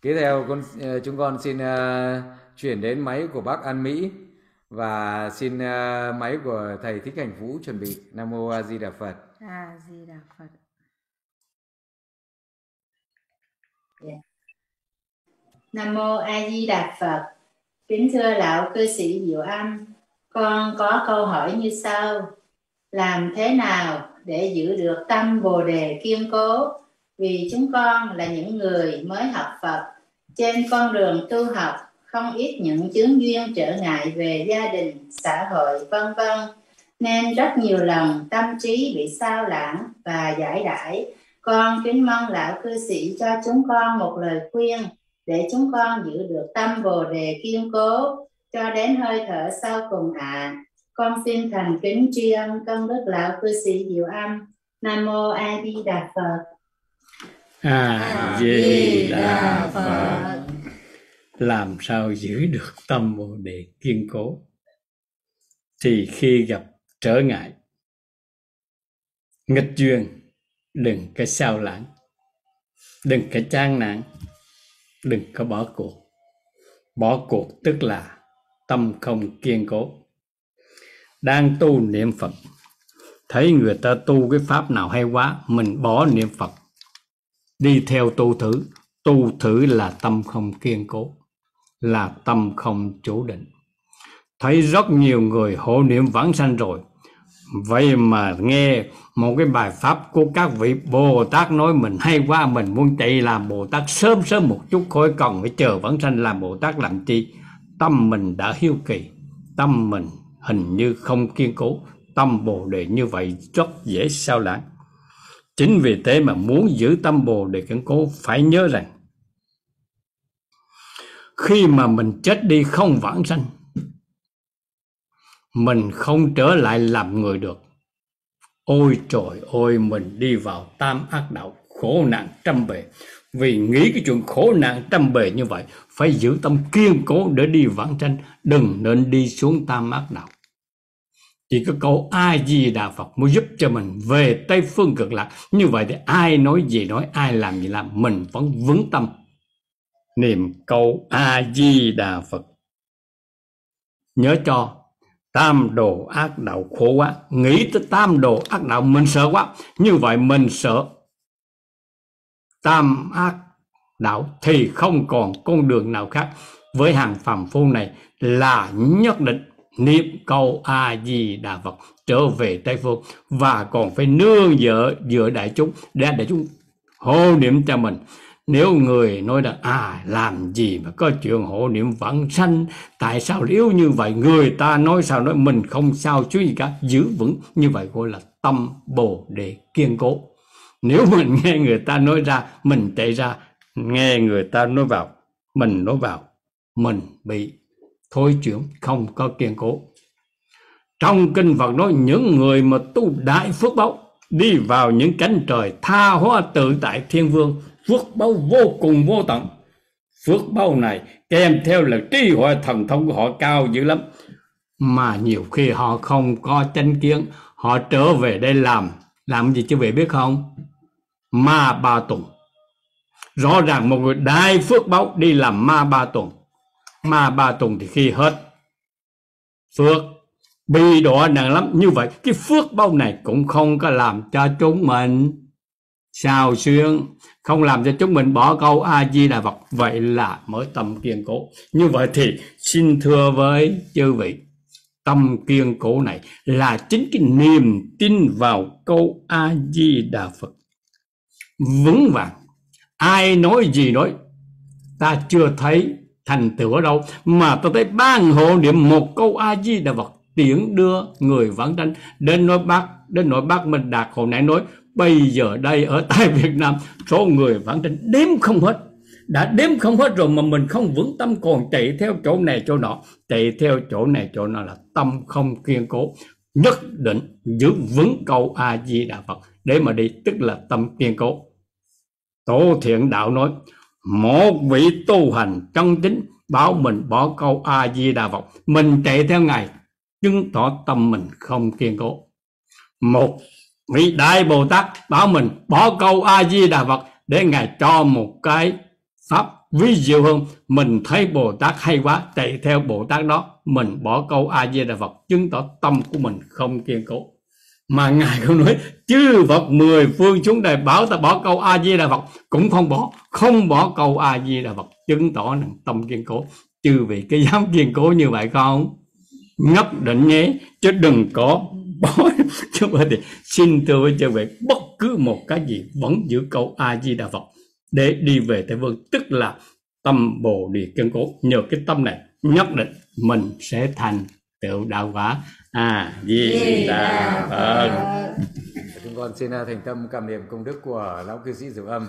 Tiếp theo con ờ, chúng con xin uh, chuyển đến máy của bác An Mỹ và xin uh, máy của thầy Thích Hành Vũ chuẩn bị. Nam mô A Di Đà Phật. A Di Đà Phật. Yeah. Dạ. Nam mô A Di Đà Phật. Kính thưa lão cư sĩ Diệu Âm, con có câu hỏi như sau: Làm thế nào để giữ được tâm Bồ đề kiên cố? Vì chúng con là những người mới học Phật, trên con đường tu học không ít những chướng duyên trở ngại về gia đình, xã hội, vân vân nên rất nhiều lần tâm trí bị sao lãng và giải đãi. Con kính mong lão cư sĩ cho chúng con một lời khuyên để chúng con giữ được tâm bồ đề kiên cố cho đến hơi thở sau cùng ạ. À. Con xin thành kính tri ân công đức lão cư sĩ Diệu Âm. Nam mô A Di Đà Phật. A Di Đà Phật. Làm sao giữ được tâm bồ đề kiên cố? Thì khi gặp trở ngại, nghịch duyên, đừng cái sao lãng, đừng cái chán nản, đừng có bỏ cuộc bỏ cuộc tức là tâm không kiên cố đang tu niệm phật thấy người ta tu cái pháp nào hay quá mình bỏ niệm phật đi theo tu thử. Tu thử là tâm không kiên cố, là tâm không chủ định. Thấy rất nhiều người hộ niệm vãng sanh rồi. Vậy mà nghe một cái bài pháp của các vị bồ tát nói mình hay quá, mình muốn chạy làm bồ tát sớm sớm một chút khỏi cần phải chờ vẫn sanh làm bồ tát làm chi? Tâm mình đã hiếu kỳ. Tâm mình hình như không kiên cố. Tâm bồ đề như vậy rất dễ sao lãng chính vì thế mà muốn giữ tâm bồ đề kiên cố, phải nhớ rằng, khi mà mình chết đi không vãng sanh, mình không trở lại làm người được. Ôi trời ơi, mình đi vào tam ác đạo, khổ nạn trăm bề. Vì nghĩ cái chuyện khổ nạn trăm bề như vậy, phải giữ tâm kiên cố để đi vãng tranh đừng nên đi xuống tam ác đạo chỉ có câu a di đà phật mới giúp cho mình về tây phương cực lạc. Như vậy thì ai nói gì nói, ai làm gì làm, mình vẫn vững tâm. Niệm câu a di đà phật. Nhớ cho, tam đồ ác đạo khổ quá. Nghĩ tới tam đồ ác đạo mình sợ quá. Như vậy mình sợ tam ác đạo thì không còn con đường nào khác. Với hàng phàm phu này là nhất định niệm cầu a di đà phật trở về tây phương và còn phải nương dựa dựa đại chúng để đại chúng hộ niệm cho mình. Nếu người nói là à làm gì mà có chuyện hộ niệm vãng sanh? Tại sao yếu như vậy? Người ta nói sao nói, mình không sao chứ gì cả. Giữ vững như vậy gọi là tâm bồ đề kiên cố. Nếu mình nghe người ta nói ra, mình chạy ra, nghe người ta nói vào, mình nói vào, mình bị thôi chuyển không có kiên cố. Trong kinh Phật nói, những người mà tu đại phước báo, đi vào những cánh trời tha hóa tự tại thiên vương, phước báo vô cùng vô tận. Phước báo này kèm theo là trí huệ thần thông của họ cao dữ lắm. Mà nhiều khi họ không có tranh kiến, họ trở về đây làm làm gì chứ về biết không? Ma ba tuần rõ ràng một người đại phước báo đi làm ma ba tuần ma ba tuần thì khi hết. Phước bị đỏ nặng lắm. Như vậy, cái phước bao này cũng không có làm cho chúng mình. Sao xuyên không làm cho chúng mình bỏ câu a di đà phật. Vậy là mới tâm kiên cố. Như vậy thì xin thưa với chư vị, tâm kiên cố này là chính cái niềm tin vào câu a di đà phật. Vững vàng. Ai nói gì nói, ta chưa thấy thành tựu ở đâu, mà ta thấy ban hộ niệm một câu a di đà phật tiễn đưa người vãng tranh. Đến nói bác, đến nỗi bác mình đạt hồi nãy nói, bây giờ đây ở tại Việt Nam, số người vãng tranh đếm không hết. Đã đếm không hết rồi mà mình không vững tâm còn chạy theo chỗ này chỗ nọ. Chạy theo chỗ này chỗ nọ là tâm không kiên cố. Nhất định giữ vững câu a di đà phật để mà đi, tức là tâm kiên cố. Tổ thiện đạo nói một vị tu hành chân chính bảo mình bỏ câu a di đà phật. Mình chạy theo ngài, chứng tỏ tâm mình không kiên cố. Một vị đại bồ tát bảo mình bỏ câu a di đà phật để ngài cho một cái pháp ví dụ hơn. Mình thấy bồ tát hay quá, chạy theo bồ tát đó, mình bỏ câu a di đà phật, chứng tỏ tâm của mình không kiên cố mà ngài không nói, chư Phật mười phương chúng đời bảo ta bỏ câu A Di Đà Phật. Cũng không bỏ không bỏ câu A Di Đà Phật. Chứng tỏ rằng tâm kiên cố. Chư vị cái dám kiên cố như vậy không? Nhất định nhé, chứ đừng có bỏ. Chứ vậy thì xin thưa với chư vị, bất cứ một cái gì vẫn giữ câu A Di Đà Phật để đi về Tây Phương. Tức là tâm bồ đề kiên cố. Nhờ cái tâm này, nhất định mình sẽ thành tựu đạo quả. A di đà phật. Chúng con xin à, thành tâm cảm niệm công đức của lão cư sĩ Dược Âm